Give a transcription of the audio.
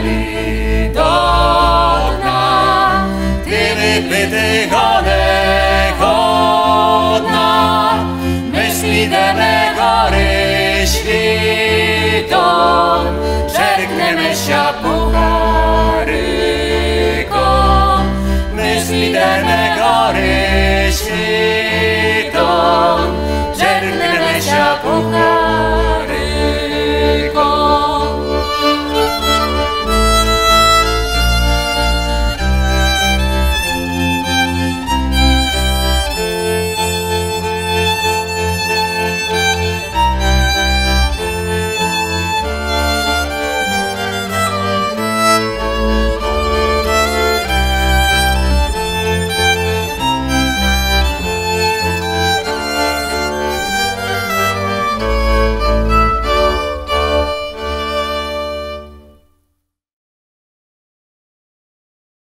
Valley.